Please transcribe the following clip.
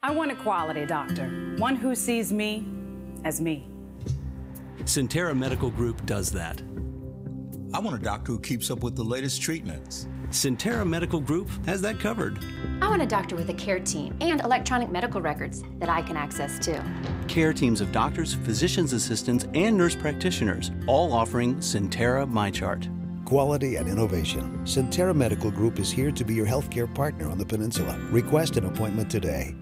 I want a quality doctor, one who sees me as me. Sentara Medical Group does that. I want a doctor who keeps up with the latest treatments. Sentara Medical Group has that covered. I want a doctor with a care team and electronic medical records that I can access too. Care teams of doctors, physician's assistants, and nurse practitioners, all offering Sentara MyChart. Quality and innovation. Sentara Medical Group is here to be your healthcare partner on the peninsula. Request an appointment today.